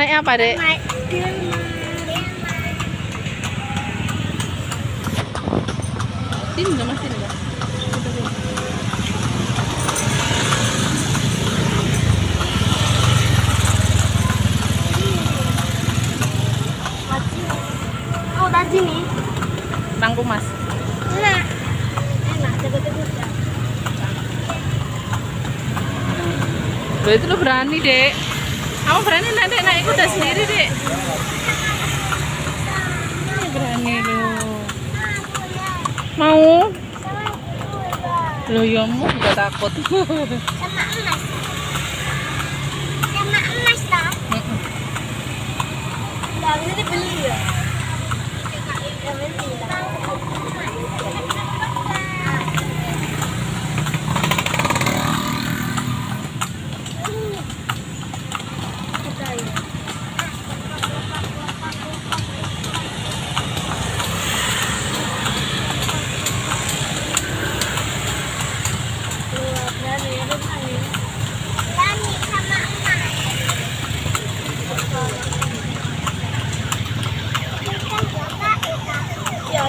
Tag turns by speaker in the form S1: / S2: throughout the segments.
S1: Naik apa, Dek?
S2: Naik.
S1: Sini Mas? Sini enggak?
S2: Oh, nih.
S1: Mas.
S2: Enak. Enak.
S1: Loh, itu lo berani, Dek. Kamu berani nanti naik kuda sendiri, Dek. Ini berani lo. Mau? Lo ya mau juga takut.
S2: Sama emas. Sama emas.
S1: Mm-mm.
S2: Yang ini beli ya? Yang ini lah. Berani sama emas.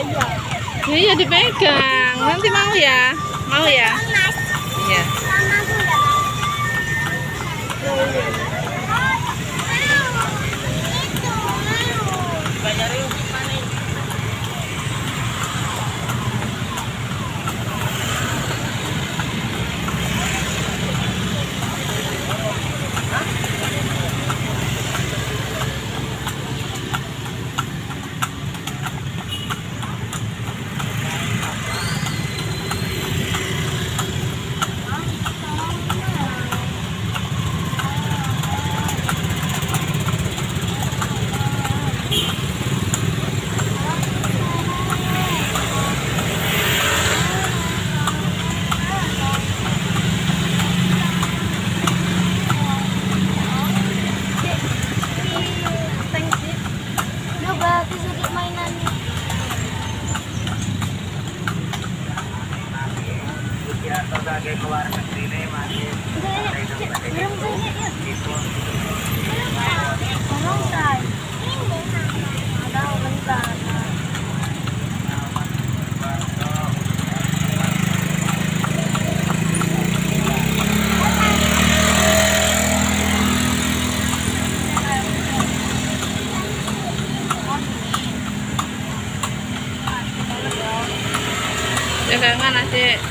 S2: Ya, ya.
S1: Ya, iya dipegang. Nanti mau ya? Mau ya? Iya.
S2: Sama aku enggak mau. Itu mau. Udah bagus untuk mainannya. Ada bentar.
S1: Pegangan, Adik.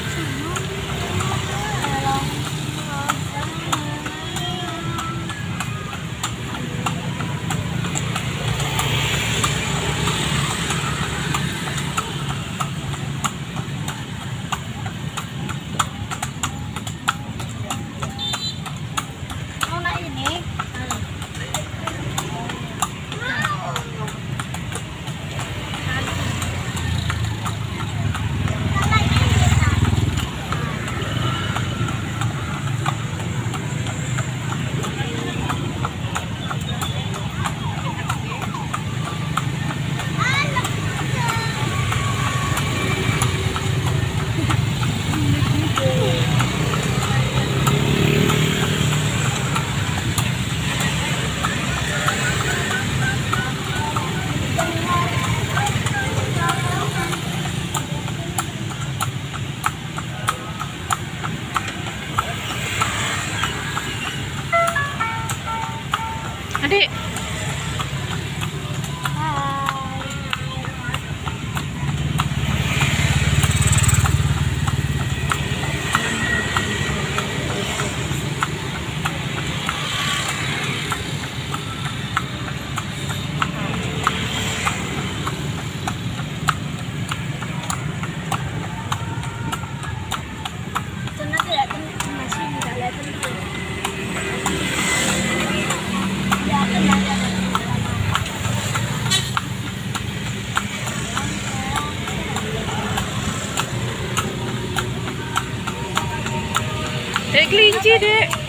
S1: Dek kelinci,